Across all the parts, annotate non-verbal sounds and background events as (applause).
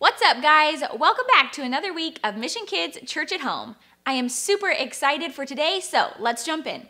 What's up, guys? Welcome back to another week of Mission Kids Church at Home. I am super excited for today, so let's jump in.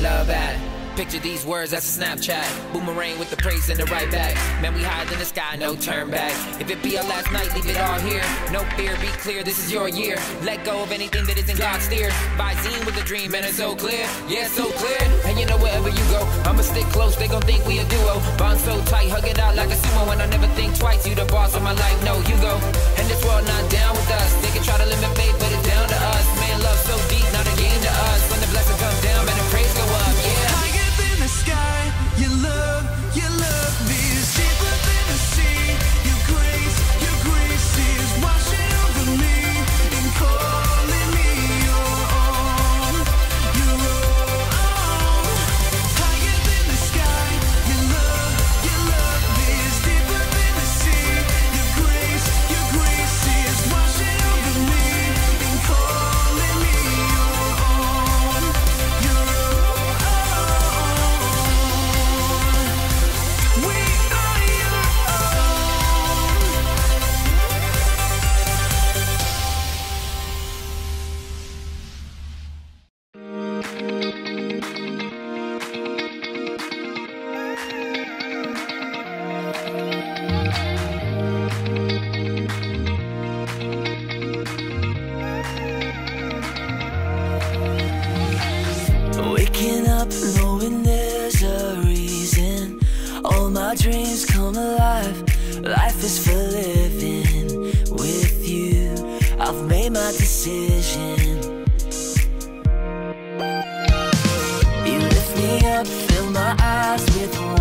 Love at? Picture these words, that's a Snapchat. Boomerang with the praise in the right back. Man, we hide in the sky, no turn back. If it be our last night, leave it all here. No fear, be clear, this is your year. Let go of anything that isn't God's steer. Visine with a dream, and it's so clear. Yeah, so clear. And you know wherever you go, I'ma stick close, they gon' think we a duo. Bond so tight, hug it out like a sumo. And I never think twice, you the boss of my life, no, you go. And this world not down with us. They can try to limit faith, but it's down to us. Man, love so deep, not a game to us. Waking up knowing there's a reason. All my dreams come alive. Life is for living with you. I've made my decision. You lift me up, fill my eyes with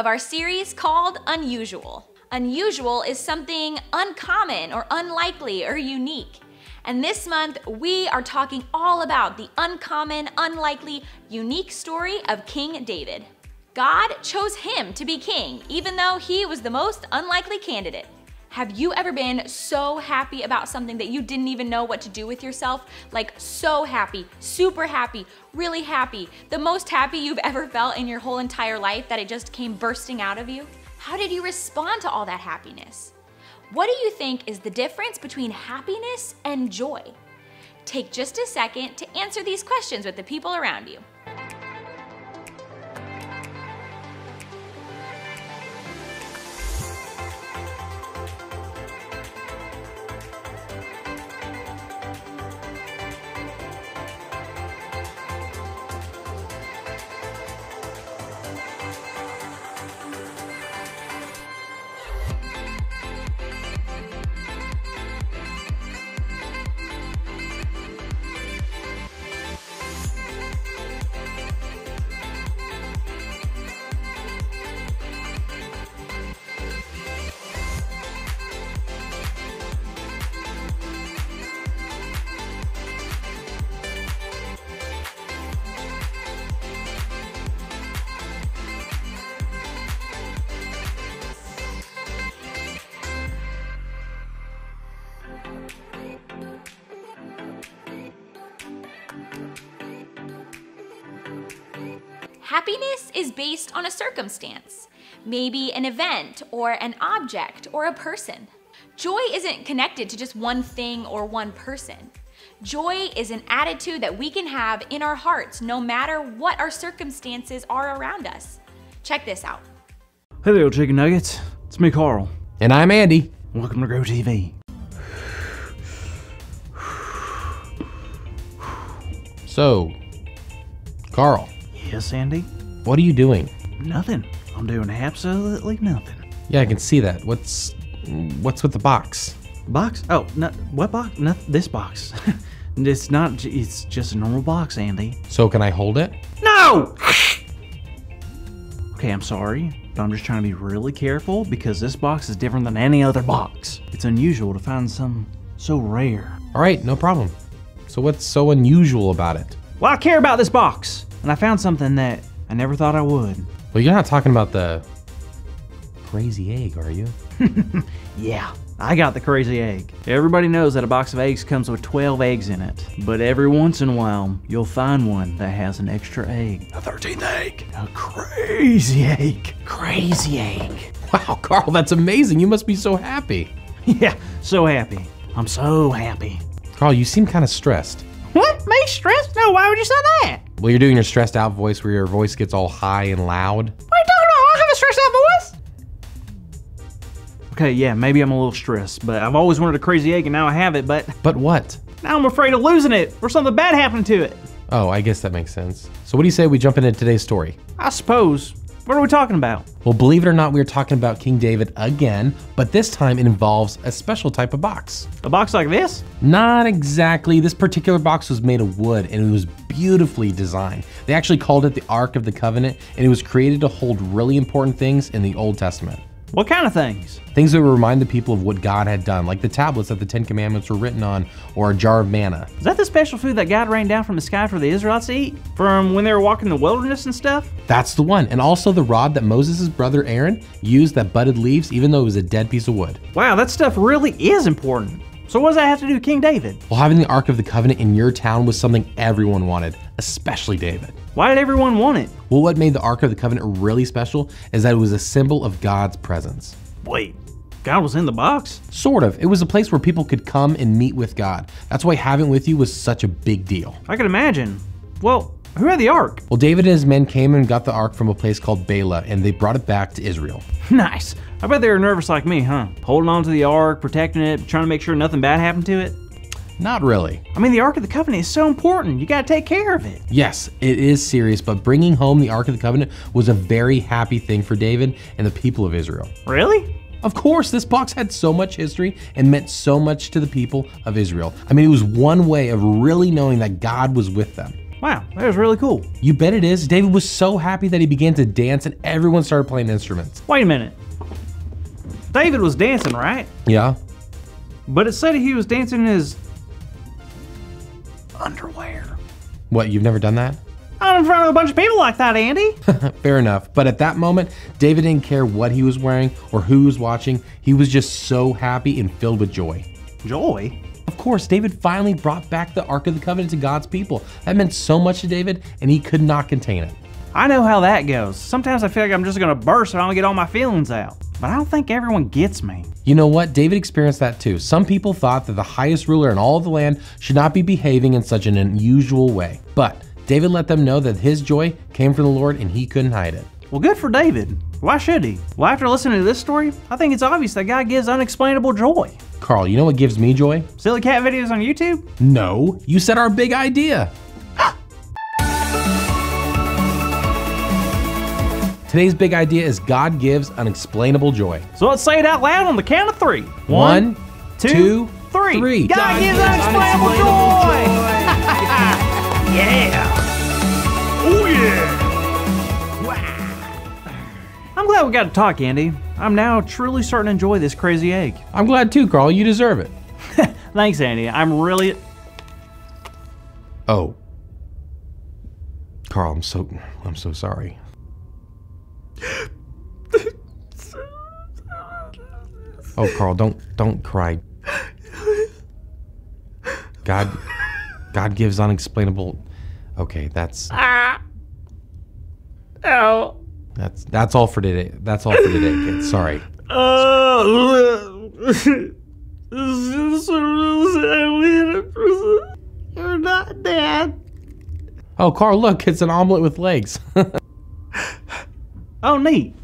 of our series called Unusual. Unusual is something uncommon or unlikely or unique. And this month, we are talking all about the uncommon, unlikely, unique story of King David. God chose him to be king, even though he was the most unlikely candidate. Have you ever been so happy about something that you didn't even know what to do with yourself? Like, so happy, super happy, really happy, the most happy you've ever felt in your whole entire life that it just came bursting out of you? How did you respond to all that happiness? What do you think is the difference between happiness and joy? Take just a second to answer these questions with the people around you. Happiness is based on a circumstance, maybe an event or an object or a person. Joy isn't connected to just one thing or one person. Joy is an attitude that we can have in our hearts no matter what our circumstances are around us. Check this out. Hey there, chicken nuggets. It's me, Carl. And I'm Andy. Welcome to Grow TV. So, Carl, Yes, Andy? what are you doing? Nothing. I'm doing absolutely nothing. Yeah, I can see that. What's what's with the box? Box? Oh, no, what box? Not this box. (laughs) it's not, it's just a normal box, Andy. So can I hold it? No! (laughs) okay, I'm sorry, but I'm just trying to be really careful because this box is different than any other box. It's unusual to find some so rare. All right, no problem. So what's so unusual about it? Well, I care about this box. And I found something that I never thought I would. Well, you're not talking about the crazy egg, are you? (laughs) Yeah, I got the crazy egg. Everybody knows that a box of eggs comes with 12 eggs in it, but every once in a while, you'll find one that has an extra egg. A 13th egg. A crazy egg. Crazy egg. Wow, Carl, that's amazing. You must be so happy. (laughs) Yeah, so happy. I'm so happy. Carl, you seem kind of stressed. What? Me stressed? No, why would you say that? Well, you're doing your stressed out voice where your voice gets all high and loud. What are you talking about? I don't have a stressed out voice. Okay, yeah, maybe I'm a little stressed, but I've always wanted a crazy egg and now I have it, but But what? now I'm afraid of losing it or something bad happening to it. Oh, I guess that makes sense. So, what do you say we jump into today's story? I suppose. What are we talking about? Well, believe it or not, we are talking about King David again, but this time it involves a special type of box. A box like this? Not exactly. This particular box was made of wood and it was beautifully designed. They actually called it the Ark of the Covenant, and it was created to hold really important things in the Old Testament. What kind of things? Things that would remind the people of what God had done, like the tablets that the Ten Commandments were written on, or a jar of manna. Is that the special food that God rained down from the sky for the Israelites to eat? From when they were walking the wilderness and stuff? That's the one. And also the rod that Moses' brother Aaron used that budded leaves, even though it was a dead piece of wood. Wow, that stuff really is important. So what does that have to do with King David? Well, having the Ark of the Covenant in your town was something everyone wanted, especially David. Why did everyone want it? Well, what made the Ark of the Covenant really special is that it was a symbol of God's presence. Wait, God was in the box? Sort of. It was a place where people could come and meet with God. That's why having it with you was such a big deal. I can imagine. Well, who had the ark? Well, David and his men came and got the ark from a place called Bela, and they brought it back to Israel. (laughs) Nice. I bet they were nervous like me, huh? Holding on to the ark, protecting it, trying to make sure nothing bad happened to it. Not really. I mean, the Ark of the Covenant is so important. You gotta take care of it. Yes, it is serious, but bringing home the Ark of the Covenant was a very happy thing for David and the people of Israel. Really? Of course, this box had so much history and meant so much to the people of Israel. I mean, it was one way of really knowing that God was with them. Wow, that was really cool. You bet it is. David was so happy that he began to dance and everyone started playing instruments. Wait a minute. David was dancing, right? Yeah? But it said he was dancing in his underwear. What, you've never done that? Not in front of a bunch of people like that, Andy. (laughs) Fair enough. But at that moment, David didn't care what he was wearing or who was watching. He was just so happy and filled with joy. Joy. Of course, David finally brought back the Ark of the Covenant to God's people. That meant so much to David, and he could not contain it. I know how that goes. Sometimes I feel like I'm just gonna burst if I don't get all my feelings out. But I don't think everyone gets me. You know what? David experienced that too. Some people thought that the highest ruler in all of the land should not be behaving in such an unusual way. But David let them know that his joy came from the Lord and he couldn't hide it. Well, good for David. Why should he? Well, after listening to this story, I think it's obvious that God gives unexplainable joy. Carl, you know what gives me joy? Silly cat videos on YouTube? No, you said our big idea. Today's big idea is God gives unexplainable joy. So let's say it out loud on the count of three. One, two, two, three. three. God, God gives gives unexplainable, unexplainable joy. (laughs) yeah. Oh yeah. Wow. I'm glad we got to talk, Andy. I'm now truly starting to enjoy this crazy egg. I'm glad too, Carl. You deserve it. (laughs) Thanks, Andy. I'm really. Oh. Carl, I'm so I'm so sorry. Oh, Carl, don't don't cry. God God gives unexplainable Okay, that's Oh. that's that's all for today. That's all for today, kids. Sorry. You're not dead. Oh, Carl, look, it's an omelet with legs. (laughs) Oh, neat.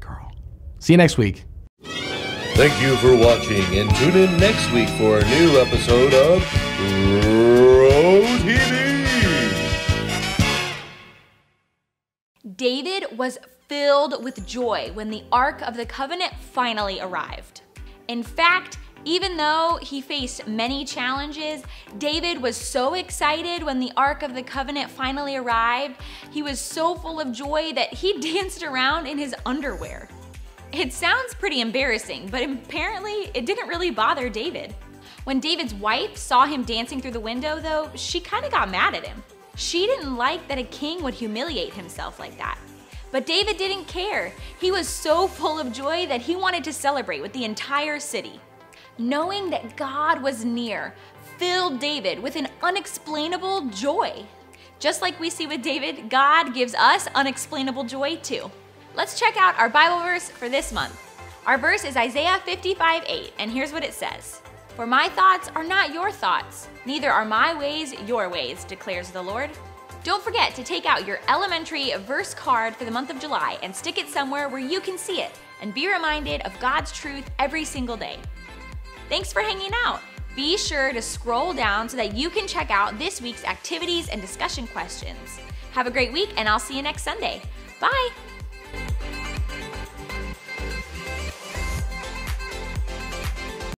Carl. See you next week. Thank you for watching and tune in next week for a new episode of Grow TV. David was filled with joy when the Ark of the Covenant finally arrived. In fact, even though he faced many challenges, David was so excited when the Ark of the Covenant finally arrived. He was so full of joy that he (laughs) danced around in his underwear. It sounds pretty embarrassing, but apparently it didn't really bother David. When David's wife saw him dancing through the window, though, she kind of got mad at him. She didn't like that a king would humiliate himself like that. But David didn't care. He was so full of joy that he wanted to celebrate with the entire city. Knowing that God was near filled David with an unexplainable joy. Just like we see with David, God gives us unexplainable joy too. Let's check out our Bible verse for this month. Our verse is Isaiah 55 8, and here's what it says For my thoughts are not your thoughts, neither are my ways your ways, declares the Lord. Don't forget to take out your elementary verse card for the month of July and stick it somewhere where you can see it and be reminded of God's truth every single day. Thanks for hanging out. Be sure to scroll down so that you can check out this week's activities and discussion questions. Have a great week, and I'll see you next Sunday. Bye!